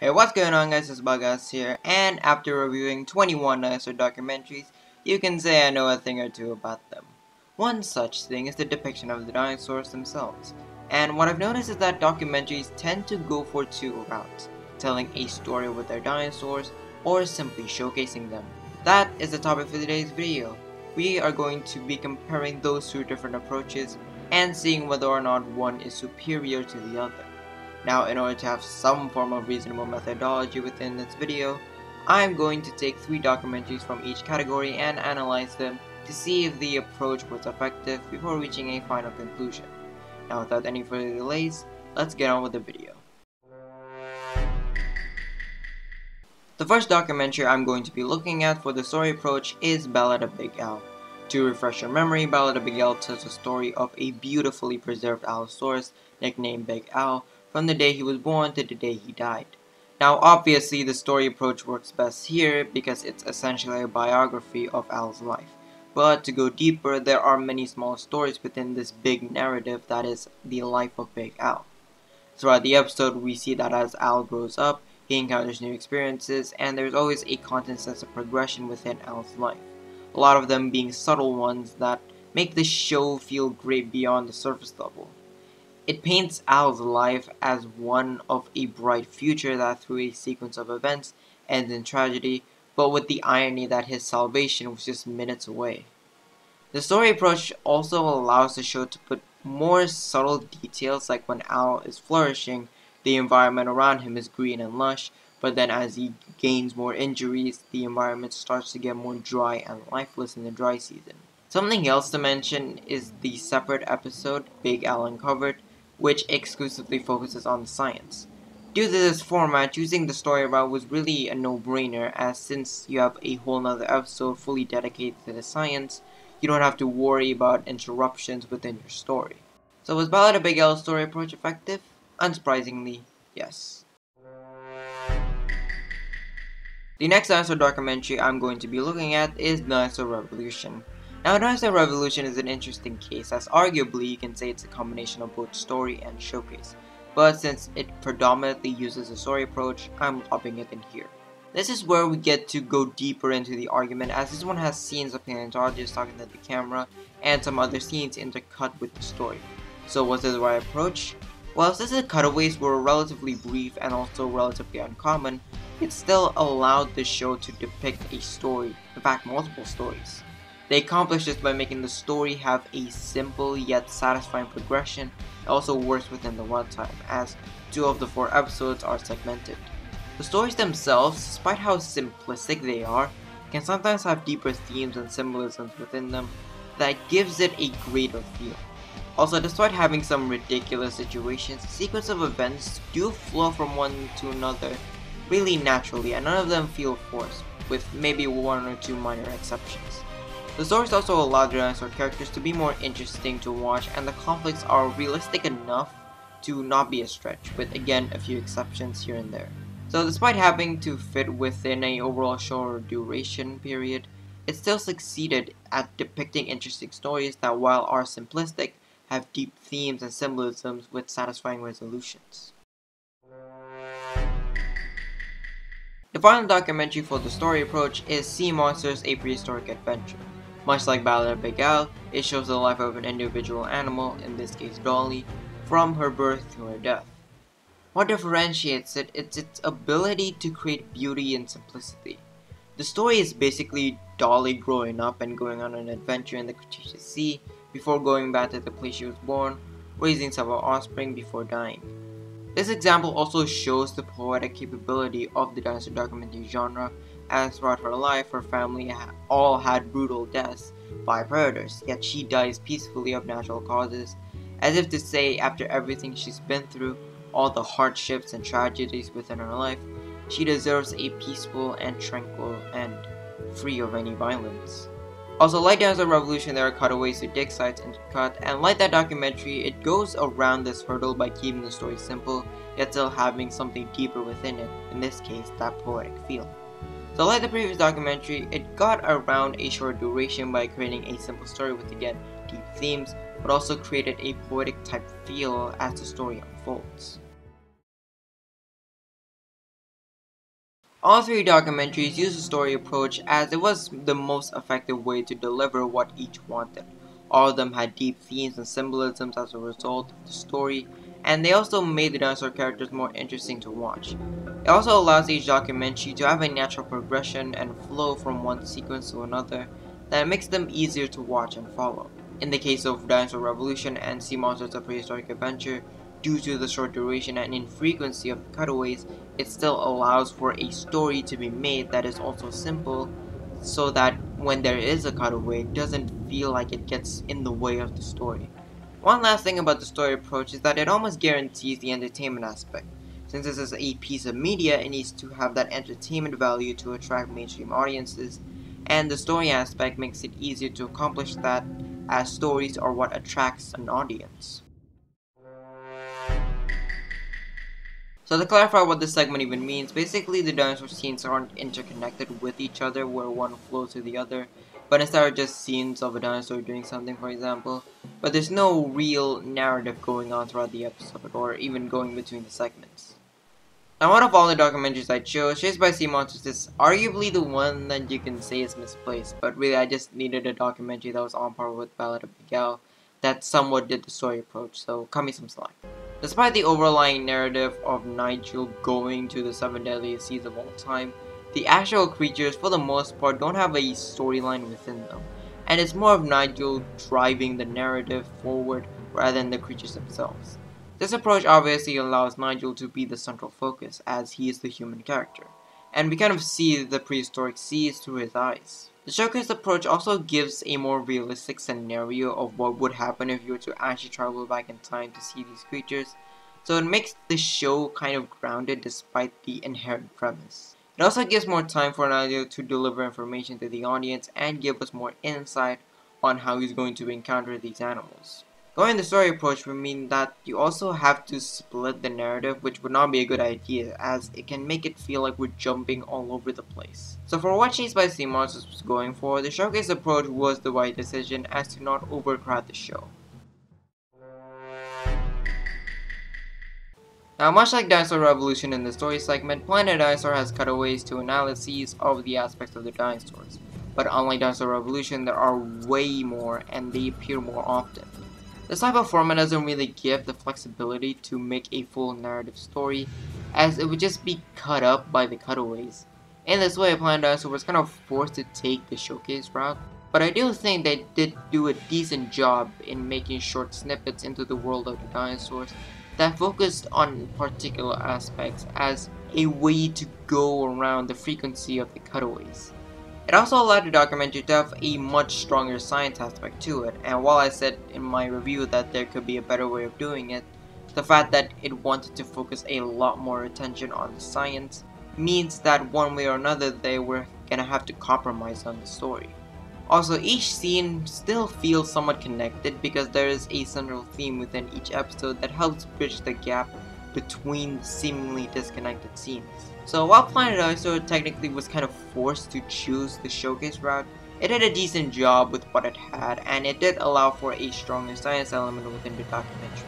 Hey, what's going on guys, it's Bagas here, and after reviewing 21 dinosaur documentaries, you can say I know a thing or two about them. One such thing is the depiction of the dinosaurs themselves, and what I've noticed is that documentaries tend to go for two routes, telling a story with their dinosaurs, or simply showcasing them. That is the topic for today's video. We are going to be comparing those two different approaches, and seeing whether or not one is superior to the other. Now in order to have some form of reasonable methodology within this video, I'm going to take three documentaries from each category and analyze them to see if the approach was effective before reaching a final conclusion. Now without any further delays, let's get on with the video. The first documentary I'm going to be looking at for the story approach is Ballad of Big Al. To refresh your memory, Ballad of Big Al tells the story of a beautifully preserved Allosaurus nicknamed Big Al from the day he was born to the day he died. Now obviously the story approach works best here because it's essentially a biography of Al's life. But to go deeper, there are many small stories within this big narrative that is the life of Big Al. Throughout the episode, we see that as Al grows up, he encounters new experiences, and there's always a constant sense of progression within Al's life. A lot of them being subtle ones that make the show feel great beyond the surface level. It paints Al's life as one of a bright future that through a sequence of events ends in tragedy, but with the irony that his salvation was just minutes away. The story approach also allows the show to put more subtle details like when Al is flourishing, the environment around him is green and lush, but then as he gains more injuries, the environment starts to get more dry and lifeless in the dry season. Something else to mention is the separate episode, Big Al Uncovered, which exclusively focuses on science. Due to this format, choosing the story route was really a no-brainer as since you have a whole nother episode fully dedicated to the science, you don't have to worry about interruptions within your story. So was Ballad of Big Al's story approach effective? Unsurprisingly, yes. The next dinosaur documentary I'm going to be looking at is Dinosaur Revolution. Now, Dinosaur Revolution is an interesting case, as arguably you can say it's a combination of both story and showcase. But since it predominantly uses a story approach, I'm popping it in here. This is where we get to go deeper into the argument, as this one has scenes of paleontologists talking to the camera, and some other scenes intercut with the story. So was it the right approach? Well, since the cutaways were relatively brief and also relatively uncommon, it still allowed the show to depict a story, in fact multiple stories. They accomplish this by making the story have a simple yet satisfying progression It also works within the runtime, as two of the four episodes are segmented. The stories themselves, despite how simplistic they are, can sometimes have deeper themes and symbolisms within them that gives it a greater feel. Also, despite having some ridiculous situations, the sequence of events do flow from one to another really naturally and none of them feel forced, with maybe one or two minor exceptions. The stories also allow the dinosaur characters to be more interesting to watch and the conflicts are realistic enough to not be a stretch, with again a few exceptions here and there. So despite having to fit within a overall shorter duration period, it still succeeded at depicting interesting stories that while are simplistic, have deep themes and symbolisms with satisfying resolutions. The final documentary for the story approach is Sea Monsters A Prehistoric Adventure. Much like Ballad of Big Al, it shows the life of an individual animal, in this case Dolly, from her birth to her death. What differentiates it is its ability to create beauty and simplicity. The story is basically Dolly growing up and going on an adventure in the Cretaceous Sea before going back to the place she was born, raising several offspring before dying. This example also shows the poetic capability of the dinosaur documentary genre as throughout her life her family all had brutal deaths by predators, yet she dies peacefully of natural causes, as if to say after everything she's been through, all the hardships and tragedies within her life, she deserves a peaceful and tranquil end, free of any violence. Also, like Dinosaur Revolution, there are cutaways to dig sites intercut, and like that documentary, it goes around this hurdle by keeping the story simple, yet still having something deeper within it, in this case, that poetic feel. So like the previous documentary, it got around a short duration by creating a simple story with again deep themes, but also created a poetic type feel as the story unfolds. All three documentaries use the story approach as it was the most effective way to deliver what each wanted. All of them had deep themes and symbolisms as a result of the story, and they also made the dinosaur characters more interesting to watch. It also allows each documentary to have a natural progression and flow from one sequence to another that makes them easier to watch and follow. In the case of Dinosaur Revolution and Sea Monsters of Prehistoric Adventure, due to the short duration and infrequency of the cutaways, it still allows for a story to be made that is also simple so that when there is a cutaway, it doesn't feel like it gets in the way of the story. One last thing about the story approach is that it almost guarantees the entertainment aspect. Since this is a piece of media, it needs to have that entertainment value to attract mainstream audiences, and the story aspect makes it easier to accomplish that as stories are what attracts an audience. So to clarify what this segment even means, basically the dinosaur scenes aren't interconnected with each other where one flows to the other, but instead are just scenes of a dinosaur doing something for example, but there's no real narrative going on throughout the episode or even going between the segments. Now out of all the documentaries I chose, Chased by Sea Monsters is arguably the one that you can say is misplaced, but really I just needed a documentary that was on par with Ballad of Big Al that somewhat did the story approach, so cut me some slack. Despite the overlying narrative of Nigel going to the seven deadliest seas of all time, the actual creatures for the most part don't have a storyline within them, and it's more of Nigel driving the narrative forward rather than the creatures themselves. This approach obviously allows Nigel to be the central focus as he is the human character, and we kind of see the prehistoric seas through his eyes. The showcase approach also gives a more realistic scenario of what would happen if you were to actually travel back in time to see these creatures, so it makes the show kind of grounded despite the inherent premise. It also gives more time for Nigel to deliver information to the audience and give us more insight on how he's going to encounter these animals. Going the story approach would mean that you also have to split the narrative, which would not be a good idea, as it can make it feel like we're jumping all over the place. So for what Chased by Sea Monsters was going for, the showcase approach was the right decision as to not overcrowd the show. Now much like Dinosaur Revolution in the story segment, Planet Dinosaur has cutaways to analyses of the aspects of the dinosaurs. But unlike Dinosaur Revolution, there are way more and they appear more often. This type of format doesn't really give the flexibility to make a full narrative story, as it would just be cut up by the cutaways. In this way, Planet Dinosaur was kind of forced to take the showcase route, but I do think they did do a decent job in making short snippets into the world of the dinosaurs that focused on particular aspects as a way to go around the frequency of the cutaways. It also allowed the documentary to have a much stronger science aspect to it, and while I said in my review that there could be a better way of doing it, the fact that it wanted to focus a lot more attention on the science means that one way or another they were gonna have to compromise on the story. Also, each scene still feels somewhat connected because there is a central theme within each episode that helps bridge the gap between seemingly disconnected scenes. So while Planet Dinosaur technically was kind of forced to choose the showcase route, it did a decent job with what it had, and it did allow for a stronger science element within the documentary.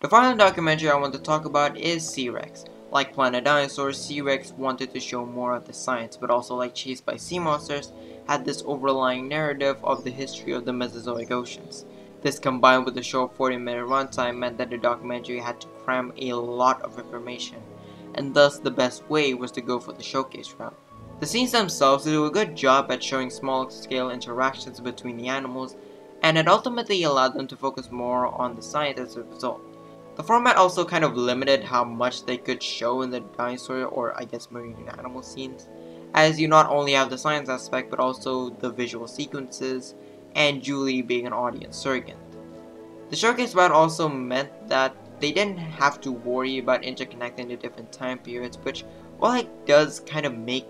The final documentary I want to talk about is Sea-Rex. Like Planet Dinosaur, Sea-Rex wanted to show more of the science, but also like Chased by Sea Monsters, had this overlying narrative of the history of the Mesozoic oceans. This combined with the short 40 minute runtime meant that the documentary had to cram a lot of information, and thus the best way was to go for the showcase route. The scenes themselves do a good job at showing small scale interactions between the animals, and it ultimately allowed them to focus more on the science as a result. The format also kind of limited how much they could show in the dinosaur or I guess marine and animal scenes, as you not only have the science aspect but also the visual sequences, and Julie being an audience surrogate. The showcase route also meant that they didn't have to worry about interconnecting the different time periods, which while it does kind of make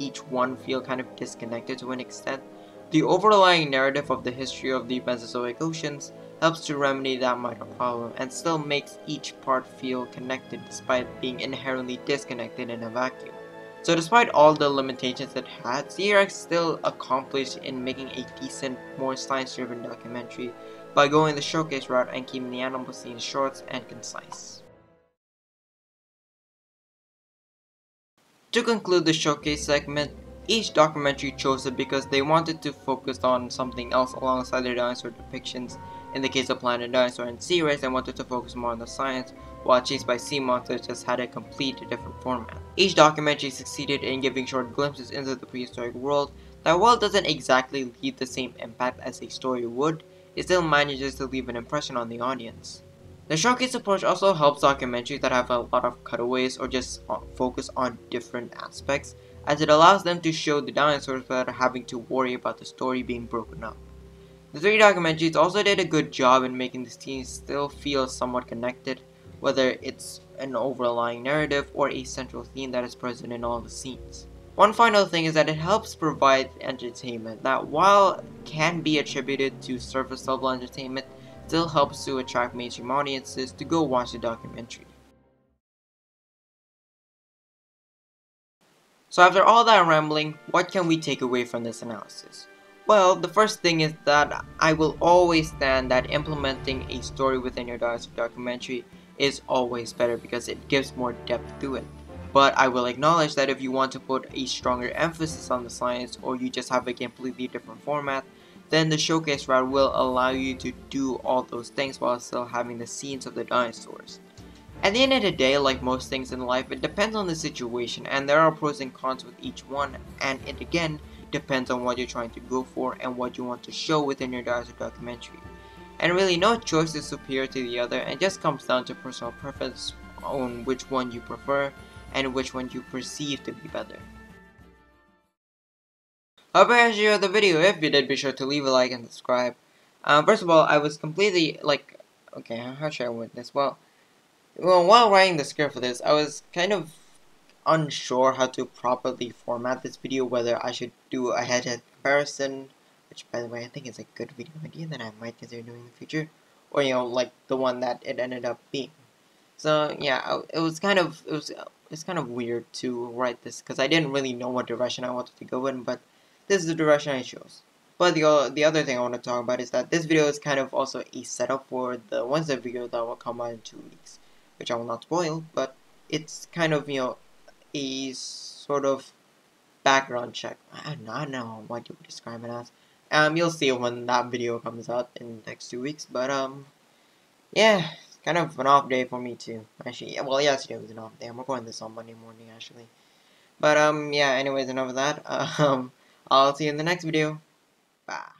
each one feel kind of disconnected to an extent, the overlying narrative of the history of the Mesozoic oceans helps to remedy that minor problem and still makes each part feel connected despite being inherently disconnected in a vacuum. So despite all the limitations it had, Sea-Rex still accomplished in making a decent, more science-driven documentary by going the showcase route and keeping the animal scenes short and concise. To conclude the showcase segment, each documentary chose it because they wanted to focus on something else alongside the dinosaur depictions. In the case of Planet Dinosaur and Sea-Rex, they wanted to focus more on the science, while Chased by Sea Monsters just had a completely different format. Each documentary succeeded in giving short glimpses into the prehistoric world that while doesn't exactly leave the same impact as a story would, it still manages to leave an impression on the audience. The showcase approach also helps documentaries that have a lot of cutaways or just uh, focus on different aspects, as it allows them to show the dinosaurs without having to worry about the story being broken up. The three documentaries also did a good job in making the scenes still feel somewhat connected, whether it's an overlying narrative or a central theme that is present in all the scenes. One final thing is that it helps provide entertainment that while can be attributed to surface level entertainment, still helps to attract mainstream audiences to go watch the documentary. So after all that rambling, what can we take away from this analysis? Well, the first thing is that I will always stand that implementing a story within your dinosaur documentary is always better because it gives more depth to it. But I will acknowledge that if you want to put a stronger emphasis on the science or you just have a completely different format, then the showcase route will allow you to do all those things while still having the scenes of the dinosaurs. At the end of the day, like most things in life, it depends on the situation and there are pros and cons with each one and it again depends on what you're trying to go for and what you want to show within your dinosaur documentary. And really no choice is superior to the other and just comes down to personal preference on which one you prefer and which one you perceive to be better. Hope you enjoyed the video. If you did, be sure to leave a like and subscribe. Um, first of all, I was completely, like, okay, how should I word this? Well, well, while writing the script for this, I was kind of unsure how to properly format this video, whether I should do a head-to-head -head comparison, which, by the way, I think is a good video idea that I might consider doing in the future, or, you know, like the one that it ended up being. So, yeah, it was kind of, it was, it's kind of weird to write this, because I didn't really know what direction I wanted to go in, but this is the direction I chose. But the, the other thing I want to talk about is that this video is kind of also a setup for the Wednesday video that will come out in two weeks. Which I will not spoil, but it's kind of, you know, a sort of background check. I don't know what you would describe it as. Um, you'll see when that video comes out in the next two weeks, but, um, yeah, it's kind of an off day for me too. Actually, well, yesterday was an off day. I'm recording this on Monday morning, actually. But, um, yeah, anyways, enough of that. Um, I'll see you in the next video. Bye.